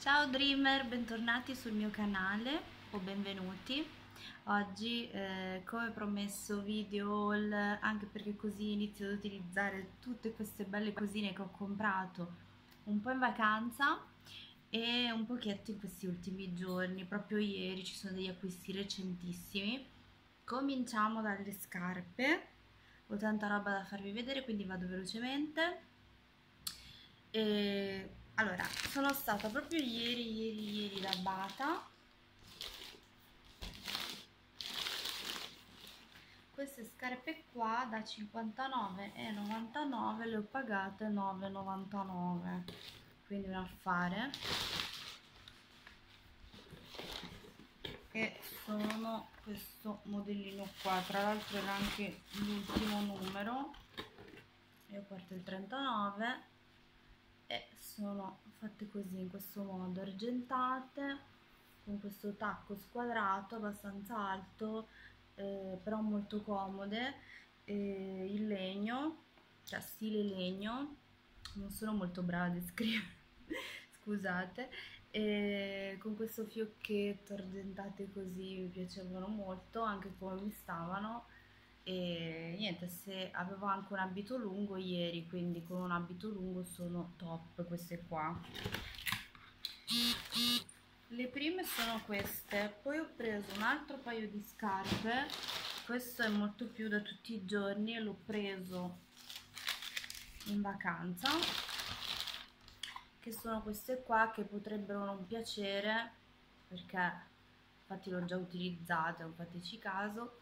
Ciao Dreamer, bentornati sul mio canale o benvenuti. Oggi, eh, come promesso, video haul, anche perché così inizio ad utilizzare tutte queste belle cosine che ho comprato un po' in vacanza e un pochetto in questi ultimi giorni. Proprio ieri ci sono degli acquisti recentissimi. Cominciamo dalle scarpe. Ho tanta roba da farvi vedere, quindi vado velocemente. E allora, sono stata proprio ieri, ieri, ieri da Bata. Queste scarpe qua da 59,99 le ho pagate 9,99 quindi un affare. E sono questo modellino qua. Tra l'altro era anche l'ultimo numero. Io porto il 39 e sono fatte così in questo modo argentate con questo tacco squadrato abbastanza alto eh, però molto comode. Eh, in legno cioè stile legno non sono molto brava a descrivere scusate. E con questo fiocchetto argentate così mi piacevano molto anche come mi stavano e niente se avevo anche un abito lungo ieri quindi con un abito lungo sono top queste qua. Le prime sono queste poi ho preso un altro paio di scarpe questo è molto più da tutti i giorni l'ho preso in vacanza che sono queste qua che potrebbero non piacere perché infatti l'ho già utilizzate, non fateci caso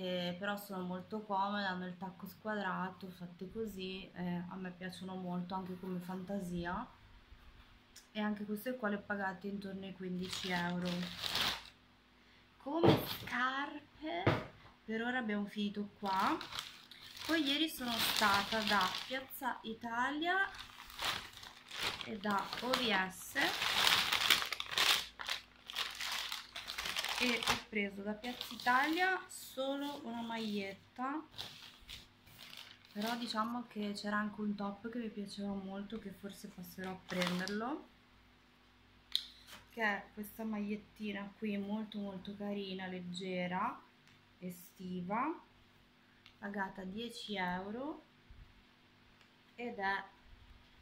eh, però sono molto comode, hanno il tacco squadrato, fatte così, eh, a me piacciono molto anche come fantasia e anche queste qua le ho pagate intorno ai 15 euro. Come scarpe, per ora abbiamo finito qua. Poi ieri sono stata da Piazza Italia e da OVS e ho preso da Piazza Italia solo una maglietta. Però diciamo che c'era anche un top che mi piaceva molto che forse passerò a prenderlo che è questa magliettina qui molto molto carina, leggera, estiva pagata 10 euro ed è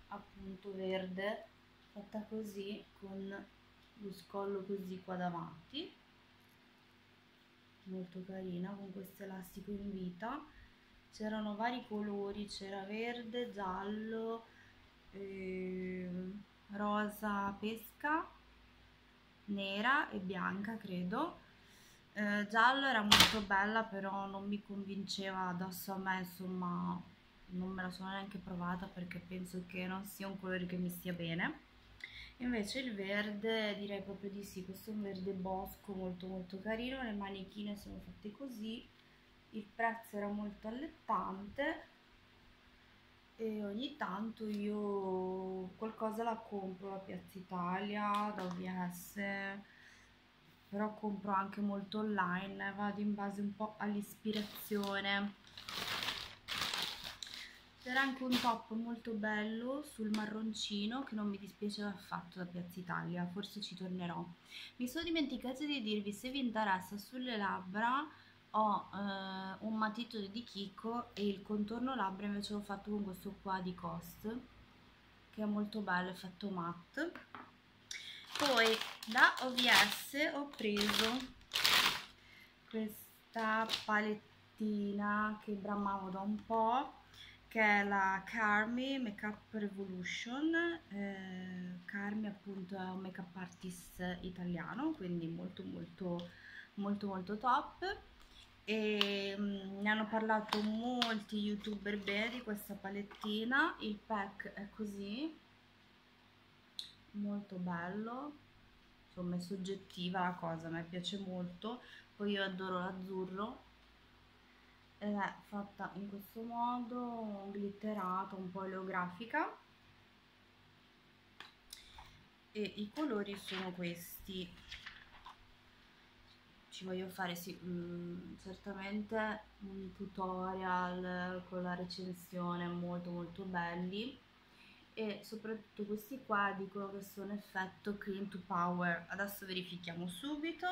appunto verde fatta così con lo scollo così qua davanti molto carina con questo elastico in vita. C'erano vari colori c'era verde, giallo eh, rosa pesca nera e bianca credo. Eh, giallo era molto bella però non mi convinceva addosso a me insomma non me la sono neanche provata perché penso che non sia un colore che mi stia bene invece il verde direi proprio di sì questo è un verde bosco molto molto carino le manichine sono fatte così il prezzo era molto allettante e ogni tanto io qualcosa la compro a Piazza Italia da OVS però compro anche molto online vado in base un po' all'ispirazione c'era anche un top molto bello sul marroncino che non mi dispiaceva affatto da Piazza Italia, forse ci tornerò. Mi sono dimenticata di dirvi se vi interessa sulle labbra ho eh, un matito di Kiko e il contorno labbra invece l'ho fatto con questo qua di Cost che è molto bello, è fatto matte. Poi da OVS ho preso questa palettina che bramavo da un po' che è la Carmi Makeup Revolution eh, Carmi appunto è un makeup artist italiano quindi molto molto molto molto top. E mm, ne hanno parlato molti youtuber bene di questa palettina il pack è così molto bello insomma è soggettiva la cosa a me piace molto poi io adoro l'azzurro è fatta in questo modo glitterata un po' oleografica. E i colori sono questi. Ci voglio fare sì, mh, mm, certamente un tutorial con la recensione molto molto belli. E soprattutto questi qua dicono che sono effetto clean to power. Adesso verifichiamo subito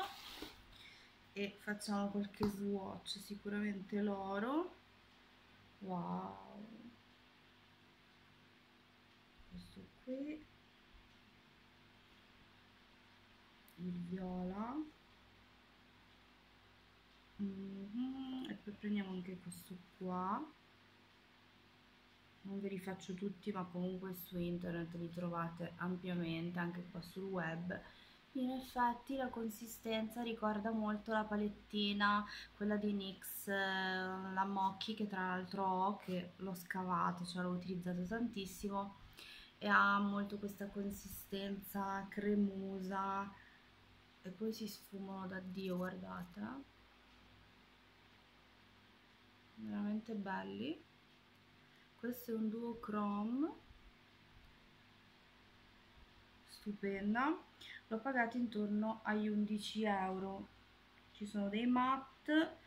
e facciamo qualche swatch sicuramente l'oro. Wow. Questo qui. Il viola. Mm -hmm. e poi prendiamo anche questo qua. Non ve li faccio tutti ma comunque su internet li trovate ampiamente anche qua sul web in effetti la consistenza ricorda molto la palettina quella di NYX eh, la Mochi che tra l'altro ho che l'ho scavato cioè l'ho utilizzato tantissimo e ha molto questa consistenza cremosa. E poi si sfumano da dio guardate. Veramente belli. Questo è un duo chrome. Stupenda l'ho pagato intorno agli 11 euro. Ci sono dei matte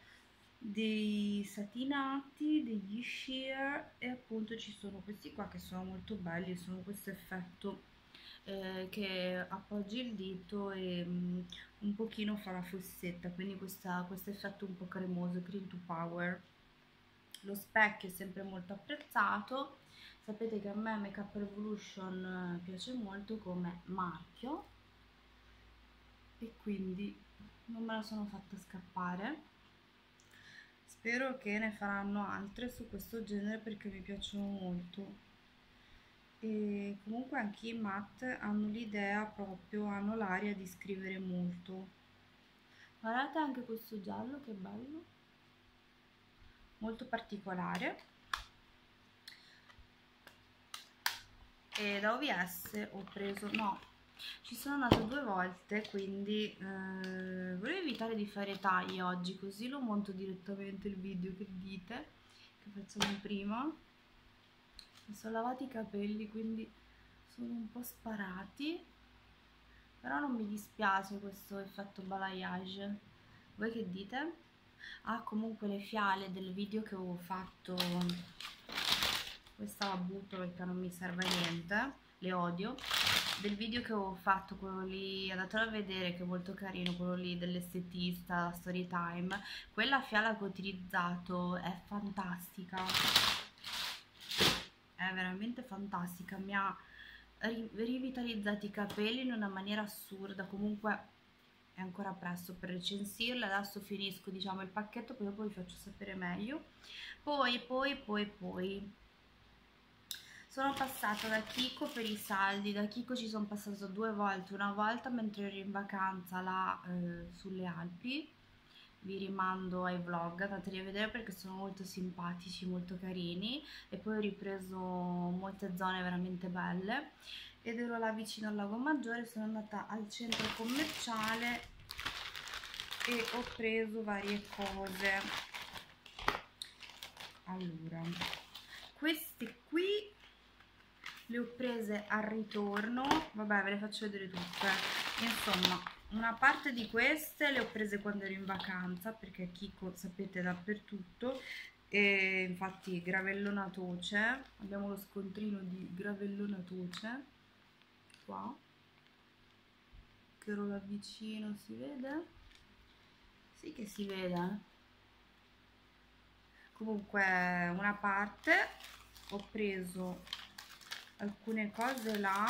dei satinati degli sheer e appunto ci sono questi qua che sono molto belli sono questo effetto eh, che appoggi il dito e um, un pochino fa la fossetta quindi questo effetto un po' cremoso cream to power. Lo specchio è sempre molto apprezzato. Sapete che a me Make Up Revolution eh, piace molto come marchio e quindi non me la sono fatta scappare. Spero che ne faranno altre su questo genere perché mi piacciono molto. E comunque anche i matte hanno l'idea proprio hanno l'aria di scrivere molto. Guardate anche questo giallo che bello. Molto particolare. E da OVS ho preso no ci sono andata due volte quindi eh, volevo evitare di fare tagli oggi così lo monto direttamente il video che dite? Che facciamo prima mi sono lavati i capelli quindi sono un po' sparati. Però non mi dispiace questo effetto balayage. Voi che dite? ah comunque le fiale del video che avevo fatto questa la butto perché non mi serve a niente le odio del video che avevo fatto quello lì andatelo a vedere che è molto carino quello lì dell'estetista story time quella fiala che ho utilizzato è fantastica. È veramente fantastica mi ha rivitalizzato i capelli in una maniera assurda. Comunque è ancora presto per recensirla. Adesso finisco diciamo il pacchetto poi dopo vi faccio sapere meglio. Poi poi poi poi sono passata da Kiko per i saldi da Kiko ci sono passata due volte una volta mentre ero in vacanza là eh, sulle Alpi. Vi rimando ai vlog andateli a vedere perché sono molto simpatici molto carini e poi ho ripreso molte zone veramente belle. Ed ero là vicino al lago maggiore sono andata al centro commerciale e ho preso varie cose. Allora queste qui le ho prese al ritorno. Vabbè ve le faccio vedere tutte. Insomma una parte di queste le ho prese quando ero in vacanza perché Kiko sapete dappertutto. E infatti gravellona toce. Abbiamo lo scontrino di gravellona toce. Qua. Che lo avvicino si vede. Sì che si vede comunque una parte ho preso alcune cose là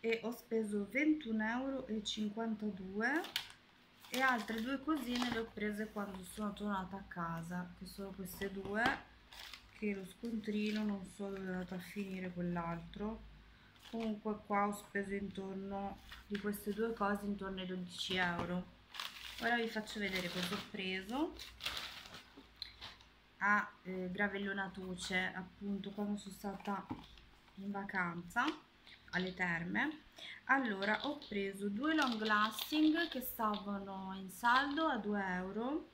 e ho speso 21,52 euro e altre due cosine le ho prese quando sono tornata a casa che sono queste due che lo scontrino non so dove è andato a finire quell'altro. Comunque qua ho speso intorno di queste due cose intorno ai 12 euro. Ora vi faccio vedere cosa ho preso a eh, Gravellona Tuce appunto quando sono stata in vacanza alle terme. Allora ho preso due long lasting che stavano in saldo a 2 euro.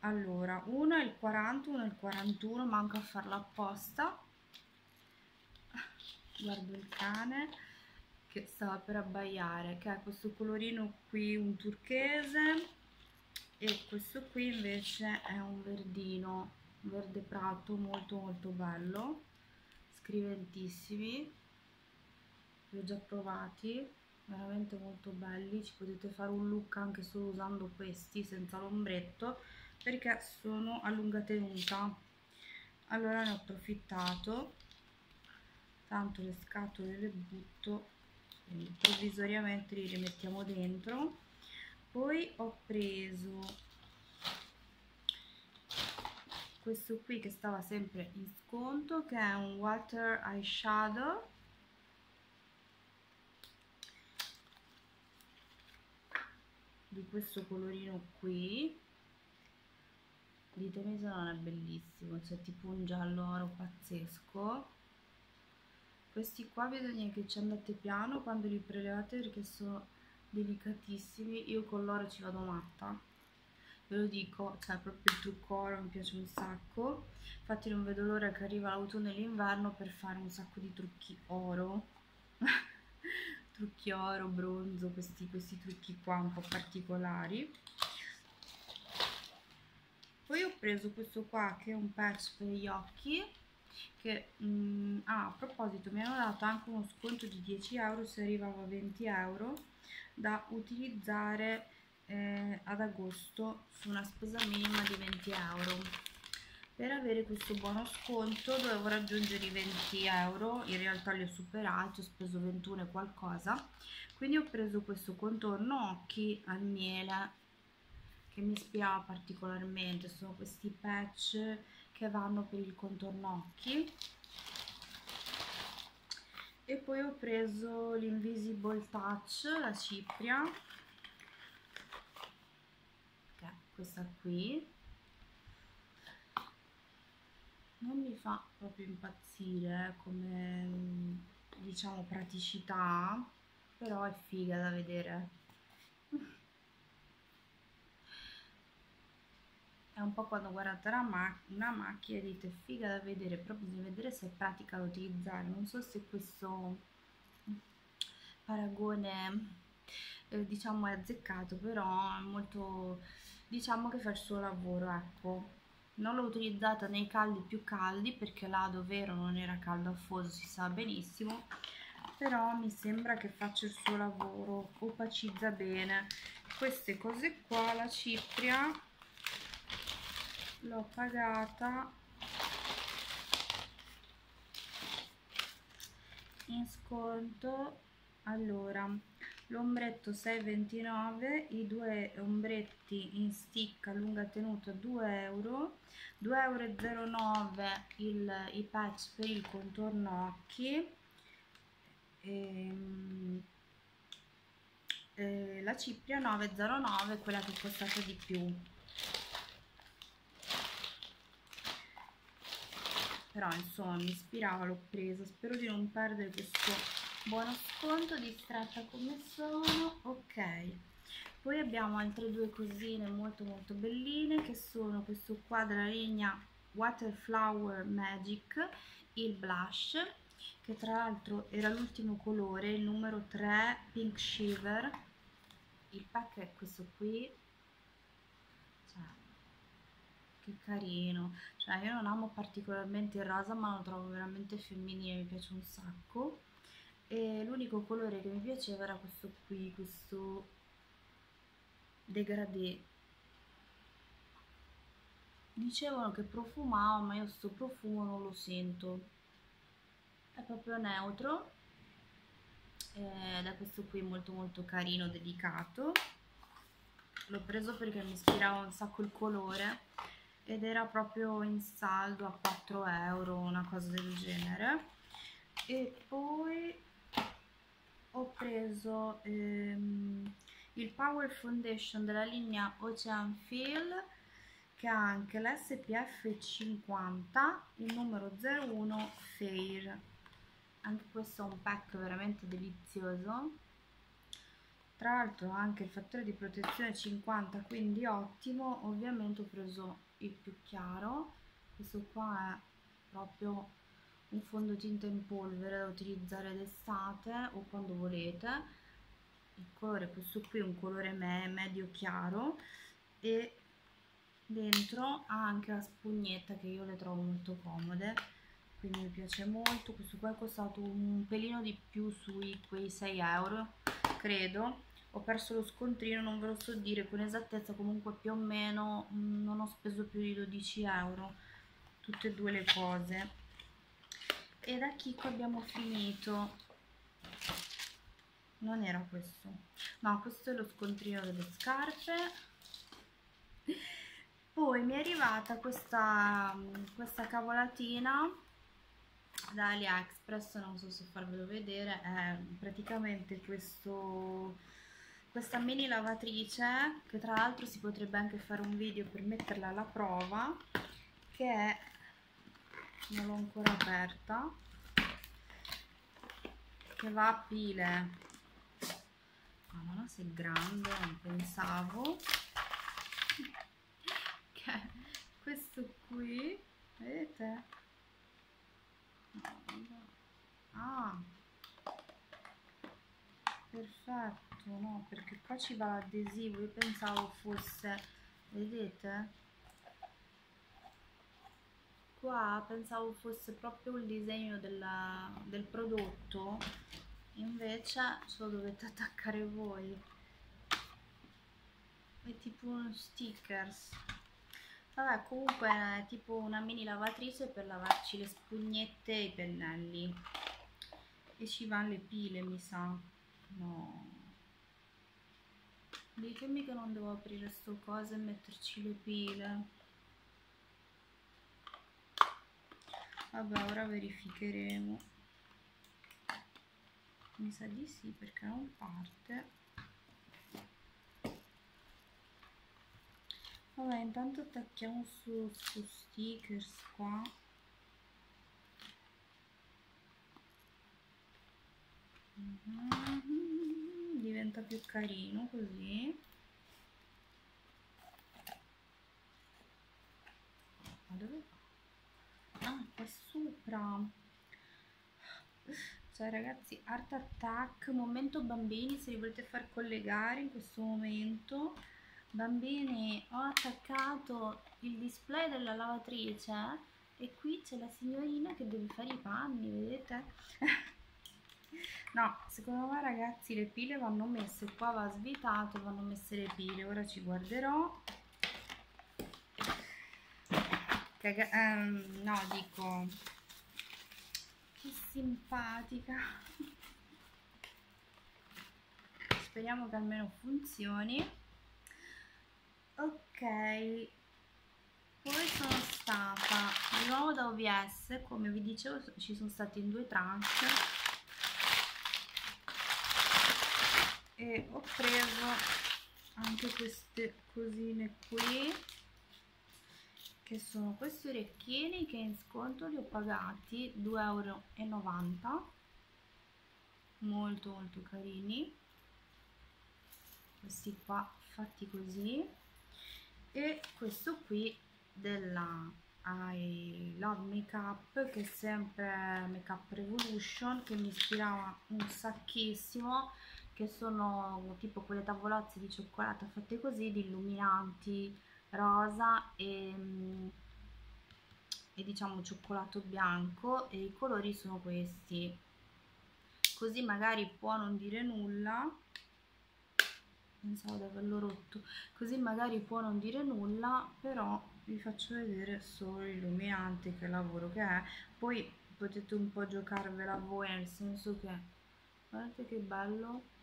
Allora uno è il 40 uno è il 41 manco a farlo apposta. Guardo il cane che stava per abbaiare che ha questo colorino qui un turchese e questo qui invece è un verdino verde prato molto molto bello scriventissimi li ho già provati veramente molto belli. Ci potete fare un look anche solo usando questi senza l'ombretto perché sono a lunga tenuta. Allora ne ho approfittato tanto le scatole le butto quindi provvisoriamente li rimettiamo dentro. Poi ho preso questo qui che stava sempre in sconto che è un water eyeshadow. Di questo colorino qui. Ditemi se non è bellissimo c'è tipo un giallo oro pazzesco. Questi qua bisogna che ci andate piano quando li prelevate perché sono delicatissimi. Io con l'oro ci vado matta ve lo dico cioè proprio il trucco oro mi piace un sacco. Infatti non vedo l'ora che arriva l'autunno e l'inverno per fare un sacco di trucchi oro. Trucchi oro, bronzo, questi, questi trucchi qua un po' particolari. Poi ho preso questo qua che è un patch per gli occhi che mh, mm, ah, a proposito mi hanno dato anche uno sconto di 10 euro se arrivavo a 20 euro da utilizzare eh, ad agosto su una spesa minima di 20 euro. Per avere questo buono sconto dovevo raggiungere i 20 euro. In realtà li ho superati ho speso 21 e qualcosa. Quindi ho preso questo contorno occhi al miele che mi ispirava particolarmente. Sono questi patch che vanno per il contorno occhi. E poi ho preso l'invisible touch la cipria che è questa qui non mi fa proprio impazzire come diciamo praticità però è figa da vedere è un po' quando guardate una, ma una macchina e dite figa da vedere, però bisogna vedere se è pratica da utilizzare. Non so se questo paragone eh, diciamo è azzeccato, però è molto diciamo che fa il suo lavoro, ecco. Non l'ho utilizzata nei caldi più caldi perché là dove ero non era caldo affoso, si sa benissimo, però mi sembra che faccia il suo lavoro, opacizza bene. Queste cose qua, la cipria l'ho pagata in sconto allora l'ombretto 6,29 i due ombretti in stick a lunga tenuta 2 euro 2,09 euro i patch per il contorno occhi e, ehm, e la cipria 9,09 quella che è costata di più. Però insomma mi ispirava l'ho presa. Spero di non perdere questo buono sconto distratta come sono. Ok. Poi abbiamo altre due cosine molto molto belline che sono questo qua della linea Waterflower Magic il blush che tra l'altro era l'ultimo colore il numero 3 Pink Shiver. Il pack è questo qui. Che carino. Cioè io non amo particolarmente il rosa ma lo trovo veramente femminile mi piace un sacco e l'unico colore che mi piaceva era questo qui questo degradé. Dicevano che profumava ma io sto profumo non lo sento. È proprio neutro. Ed è questo qui molto molto carino delicato. L'ho preso perché mi ispirava un sacco il colore ed era proprio in saldo a 4 euro una cosa del genere. E poi ho preso ehm, il Power Foundation della linea Ocean Feel che ha anche l'SPF 50 il numero 01 Fair. Anche questo è un pack veramente delizioso. Tra l'altro ha anche il fattore di protezione 50 quindi ottimo. Ovviamente ho preso il più chiaro. Questo qua è proprio un fondotinta in polvere da utilizzare d'estate o quando volete. Il colore questo qui è un colore me medio chiaro e dentro ha anche la spugnetta che io le trovo molto comode quindi mi piace molto. Questo qua è costato un pelino di più sui quei 6 euro credo. Ho perso lo scontrino non ve lo so dire con esattezza comunque più o meno mm, non ho speso più di 12 euro. Tutte e due le cose e da Kiko abbiamo finito. Non era questo. No questo è lo scontrino delle scarpe. Poi mi è arrivata questa, questa cavolatina da AliExpress non so se farvelo vedere è praticamente questo questa mini lavatrice che tra l'altro si potrebbe anche fare un video per metterla alla prova che è non l'ho ancora aperta. Che va a pile. Madonna sei grande non pensavo. Che questo qui vedete? Ah perfetto no perché qua ci va l'adesivo io pensavo fosse vedete qua pensavo fosse proprio il disegno della, del prodotto invece ce lo dovete attaccare voi. È tipo uno stickers. Vabbè comunque è tipo una mini lavatrice per lavarci le spugnette e i pennelli. E ci vanno le pile mi sa. No. Ditemi che non devo aprire sto coso e metterci le pile vabbè ora verificheremo. Mi sa di sì perché non parte. Vabbè intanto attacchiamo su, su stickers qua. -hmm. diventa più carino così ma dove va? ah qua sopra cioè ragazzi art attack momento bambini se li volete far collegare in questo momento. Bambini ho attaccato il display della lavatrice e qui c'è la signorina che deve fare i panni vedete? No secondo me ragazzi le pile vanno messe qua va svitato vanno messe le pile. Ora ci guarderò. Caga um, no dico simpatica. Speriamo che almeno funzioni. Ok. Poi sono stata di nuovo da OVS come vi dicevo ci sono stati in due tranche. E ho preso anche queste cosine qui che sono questi orecchini che in sconto li ho pagati 2,90 euro molto molto carini. Questi qua fatti così. E questo qui della I Love Makeup che è sempre Makeup Revolution che mi ispirava un sacchissimo che sono tipo quelle tavolozze di cioccolata fatte così di illuminanti rosa e, e diciamo cioccolato bianco e i colori sono questi. Così magari può non dire nulla. Pensavo di averlo rotto. Così magari può non dire nulla però vi faccio vedere solo l'illuminante che lavoro che è. Poi potete un po' giocarvela voi nel senso che guardate che bello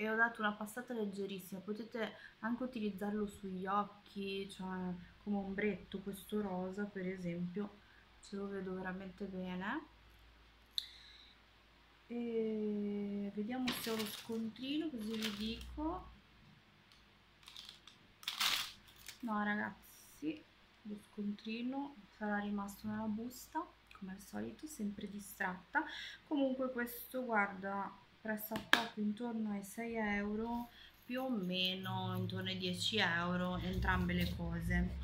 e ho dato una passata leggerissima. Potete anche utilizzarlo sugli occhi cioè come ombretto questo rosa per esempio. Ce lo vedo veramente bene. E vediamo se ho lo scontrino così vi dico. No ragazzi lo scontrino sarà rimasto nella busta come al solito sempre distratta. Comunque questo guarda presta poco intorno ai 6 euro più o meno intorno ai 10 euro entrambe le cose.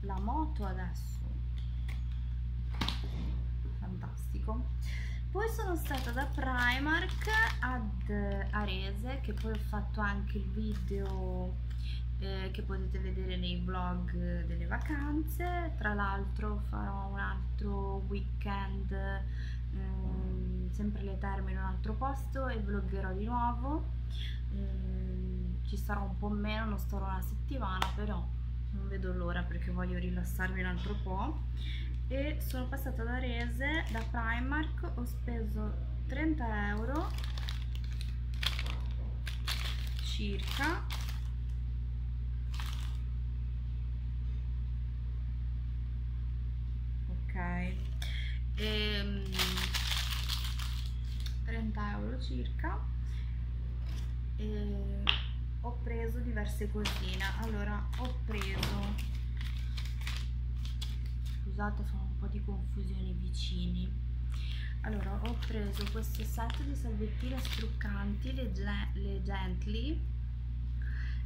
La moto adesso. Fantastico. Poi sono stata da Primark ad Arese che poi ho fatto anche il video eh, che potete vedere nei vlog delle vacanze. Tra l'altro farò un altro weekend, ehm, sempre le terme in un altro posto e vloggerò di nuovo. Ehm, ci sarò un po' meno, non starò una settimana, però non vedo l'ora perché voglio rilassarmi un altro po' e sono passata da Rese da Primark ho speso 30 euro circa. Ok. E, euro circa. E ho preso diverse cosine. Allora ho preso scusate fa un po' di confusione vicini. Allora ho preso questo set di salvettine struccanti le, le Gently.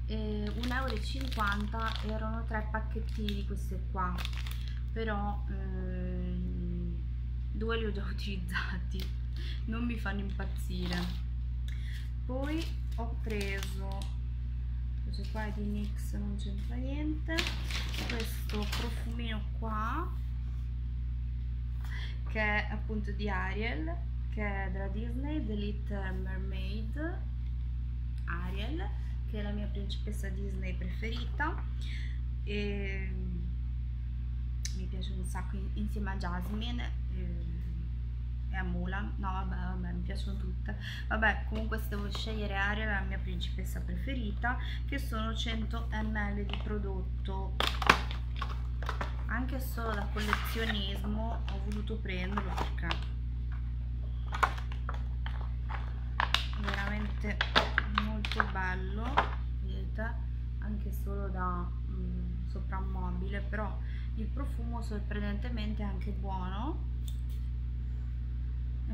Eh, 1,50 euro erano tre pacchettini queste qua. Però ehm, due li ho già utilizzati non mi fanno impazzire. Poi ho preso questo qua è di NYX non c'entra niente. Questo profumino qua che è appunto di Ariel che è della Disney The Little Mermaid. Ariel che è la mia principessa Disney preferita. E mi piace un sacco insieme a Jasmine e a Mulan. No vabbè vabbè mi piacciono tutte. Vabbè comunque se devo scegliere Ariel la mia principessa preferita che sono 100 ml di prodotto. Anche solo da collezionismo ho voluto prenderlo perché veramente molto bello vedete? Anche solo da mm, soprammobile però il profumo sorprendentemente è anche buono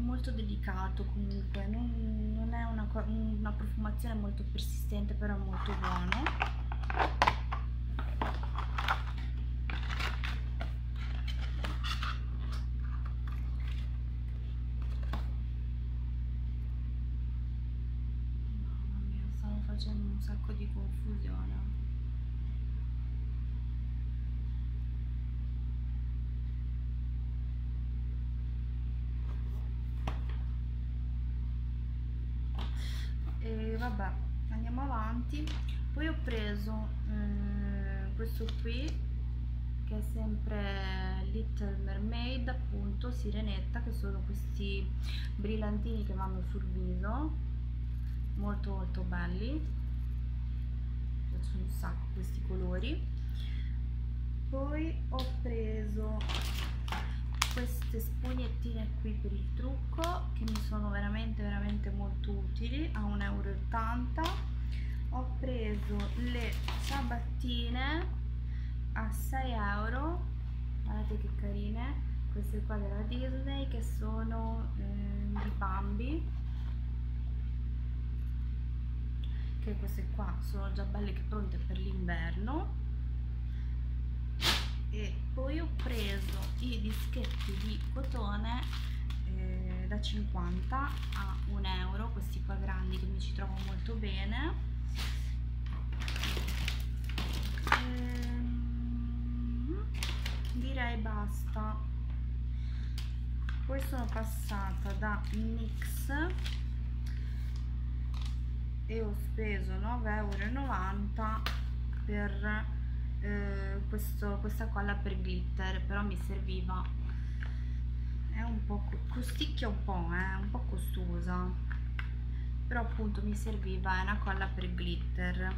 molto delicato comunque non, non è una, una profumazione molto persistente però è molto buono facendo un sacco di confusione e vabbè avanti poi ho preso eh, questo qui che è sempre Little Mermaid appunto sirenetta che sono questi brillantini che vanno sul viso. Molto molto belli. Mi piacciono un sacco questi colori. Poi ho preso queste spugnettine qui per il trucco che mi sono veramente veramente molto utili a 1,80 euro ho preso le ciabattine a 6 euro. Guardate che carine. Queste qua della Disney che sono eh, di Bambi. Che queste qua sono già belle che pronte per l'inverno. E poi ho preso i dischetti di cotone eh, da 50 a 1 euro questi qua grandi che mi ci trovo molto bene ehm, direi basta. Poi sono passata da NYX e ho speso 9,90 euro per eh, questo, questa colla per glitter però mi serviva è un po' costicchia un po' eh, un po' costosa però appunto mi serviva una colla per glitter.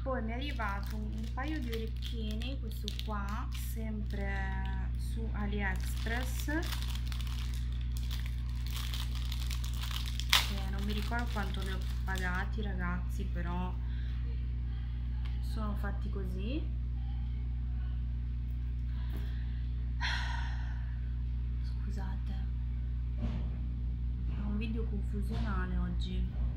Poi mi è arrivato un paio di orecchini questo qua sempre su aliexpress. Non mi ricordo quanto li ho pagati ragazzi però sono fatti così video confusionale oggi.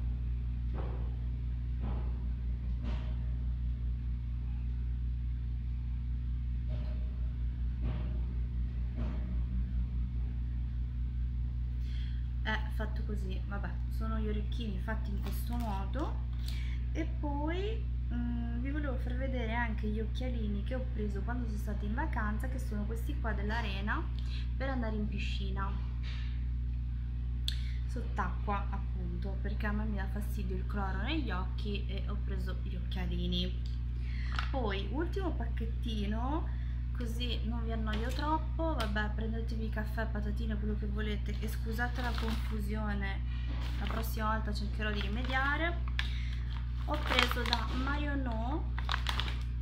Fatto così vabbè sono gli orecchini fatti in questo modo. E poi mm, vi volevo far vedere anche gli occhialini che ho preso quando sono stata in vacanza che sono questi qua dell'arena per andare in piscina sott'acqua appunto perché a me mi dà fastidio il cloro negli occhi e ho preso gli occhialini. Poi ultimo pacchettino così non vi annoio troppo vabbè prendetevi caffè, patatine, quello che volete. E scusate la confusione la prossima volta cercherò di rimediare. Ho preso da No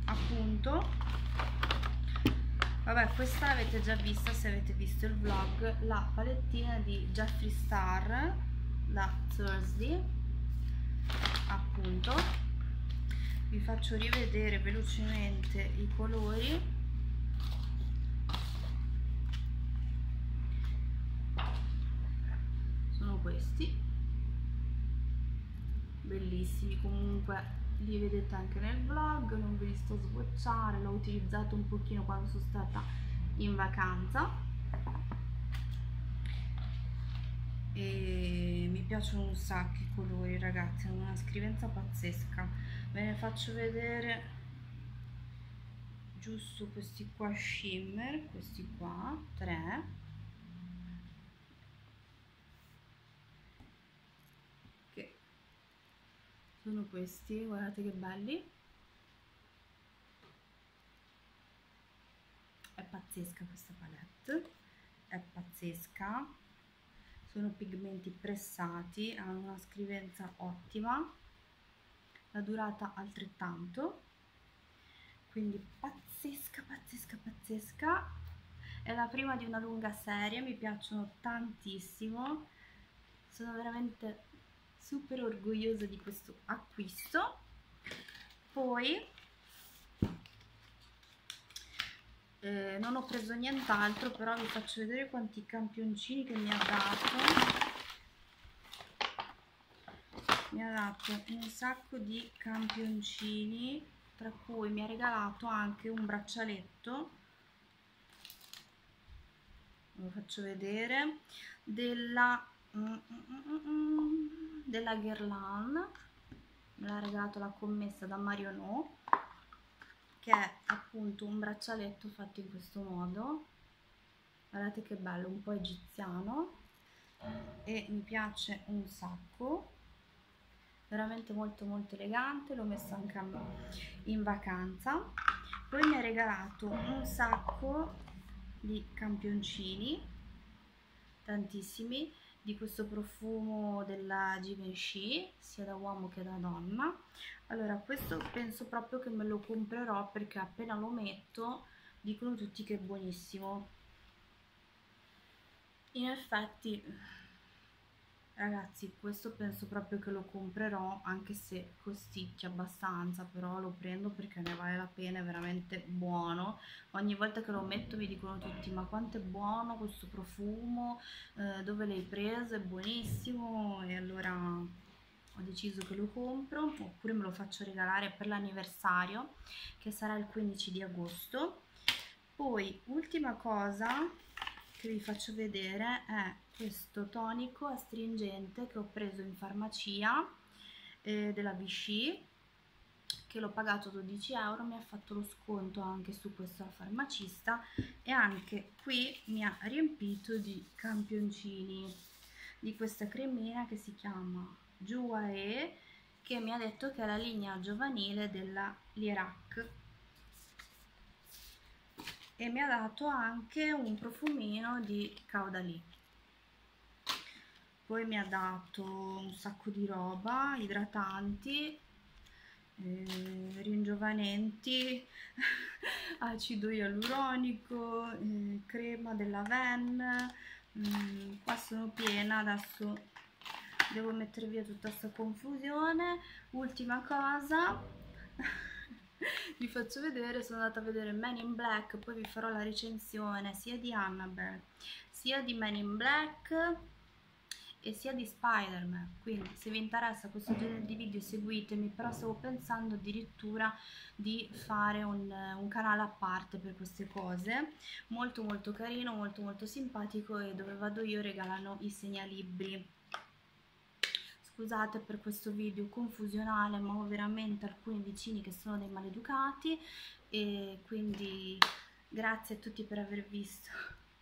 appunto vabbè questa l'avete già vista se avete visto il vlog la palettina di Jeffree Star da Thursday appunto. Vi faccio rivedere velocemente i colori. Questi. Bellissimi comunque li vedete anche nel vlog non ve li sto sbocciare l'ho utilizzato un pochino quando sono stata in vacanza. E mi piacciono un sacco i colori ragazzi hanno una scrivenza pazzesca. Ve ne faccio vedere giusto questi qua shimmer questi qua tre sono questi guardate che belli. È pazzesca questa palette. È pazzesca. Sono pigmenti pressati hanno una scrivenza ottima. La durata altrettanto. Quindi pazzesca pazzesca pazzesca. È la prima di una lunga serie mi piacciono tantissimo. Sono veramente super orgogliosa di questo acquisto. Poi eh, non ho preso nient'altro però vi faccio vedere quanti campioncini che mi ha dato. Mi ha dato un sacco di campioncini tra cui mi ha regalato anche un braccialetto. Lo faccio vedere. Della mm, mm, mm, della Guerlain. Me l'ha regalato la commessa da Mario No che è appunto un braccialetto fatto in questo modo. Guardate che bello, un po' egiziano. E mi piace un sacco. Veramente molto molto elegante l'ho messo anche in vacanza. Poi mi ha regalato un sacco di campioncini tantissimi di questo profumo della Givenchy sia da uomo che da donna. Allora questo penso proprio che me lo comprerò perché appena lo metto dicono tutti che è buonissimo. In effetti Ragazzi, questo penso proprio che lo comprerò, anche se costicchia abbastanza, però lo prendo perché ne vale la pena, è veramente buono. Ogni volta che lo metto mi dicono tutti, ma quanto è buono questo profumo, eh, dove l'hai preso, è buonissimo, e allora ho deciso che lo compro, oppure me lo faccio regalare per l'anniversario, che sarà il 15 di agosto. Poi, ultima cosa che vi faccio vedere è questo tonico astringente che ho preso in farmacia eh, della Vichy che l'ho pagato 12 euro mi ha fatto lo sconto anche su questo farmacista e anche qui mi ha riempito di campioncini di questa cremina che si chiama Juae che mi ha detto che è la linea giovanile della Lirac e mi ha dato anche un profumino di Caudalì poi mi ha dato un sacco di roba idratanti eh, ringiovanenti acido ialuronico eh, crema della Ven mm, qua sono piena adesso devo mettere via tutta questa confusione. Ultima cosa vi faccio vedere, sono andata a vedere Man in Black, poi vi farò la recensione sia di Annabelle sia di Man in Black e sia di Spider-Man, quindi se vi interessa questo genere di video seguitemi, però stavo pensando addirittura di fare un, un canale a parte per queste cose, molto molto carino, molto molto simpatico e dove vado io regalano i segnalibri scusate per questo video confusionale ma ho veramente alcuni vicini che sono dei maleducati e quindi grazie a tutti per aver visto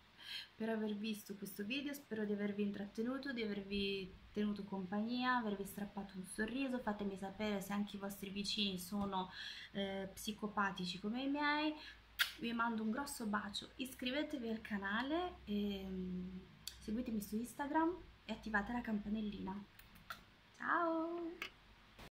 per aver visto questo video. Spero di avervi intrattenuto di avervi tenuto compagnia avervi strappato un sorriso. Fatemi sapere se anche i vostri vicini sono eh, psicopatici come i miei. Vi mando un grosso bacio. Iscrivetevi al canale e mm, seguitemi su Instagram e attivate la campanellina ciao